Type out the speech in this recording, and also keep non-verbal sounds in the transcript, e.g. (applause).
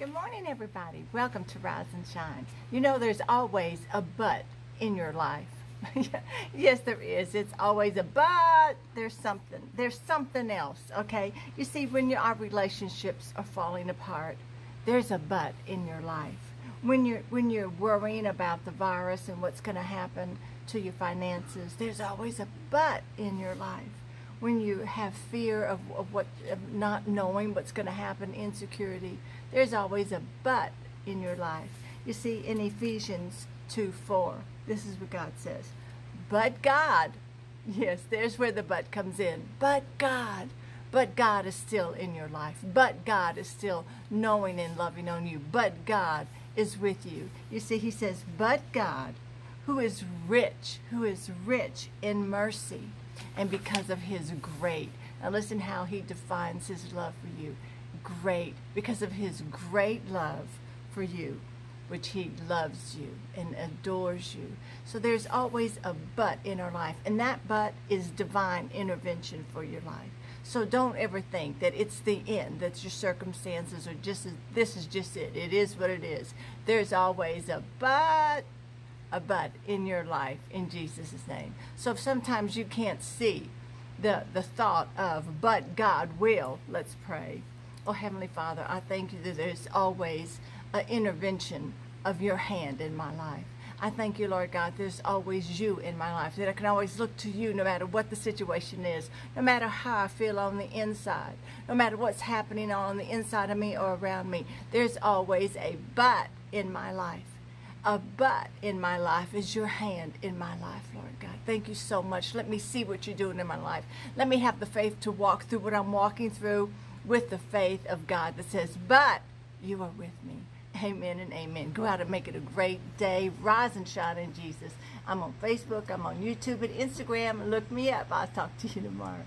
Good morning, everybody. Welcome to Rise and Shine. You know, there's always a but in your life. (laughs) yes, there is. It's always a but. There's something. There's something else, okay? You see, when our relationships are falling apart, there's a but in your life. When you're, when you're worrying about the virus and what's going to happen to your finances, there's always a but in your life when you have fear of, of what of not knowing what's going to happen, insecurity, there's always a but in your life. You see, in Ephesians 2 4, this is what God says. But God, (laughs) yes, there's where the but comes in. But God, but God is still in your life. But God is still knowing and loving on you. But God is with you. You see, he says, but God, who is rich, who is rich in mercy and because of his great. Now listen how he defines his love for you. Great, because of his great love for you, which he loves you and adores you. So there's always a but in our life, and that but is divine intervention for your life. So don't ever think that it's the end, that your circumstances are just, this is just it. It is what it is. There's always a but a but in your life in Jesus' name. So if sometimes you can't see the, the thought of, but God will, let's pray. Oh, Heavenly Father, I thank you that there's always an intervention of your hand in my life. I thank you, Lord God, there's always you in my life, that I can always look to you no matter what the situation is, no matter how I feel on the inside, no matter what's happening on the inside of me or around me. There's always a but in my life a but in my life is your hand in my life, Lord God. Thank you so much. Let me see what you're doing in my life. Let me have the faith to walk through what I'm walking through with the faith of God that says, but you are with me. Amen and amen. Go out and make it a great day. Rise and shine in Jesus. I'm on Facebook. I'm on YouTube and Instagram. Look me up. I'll talk to you tomorrow.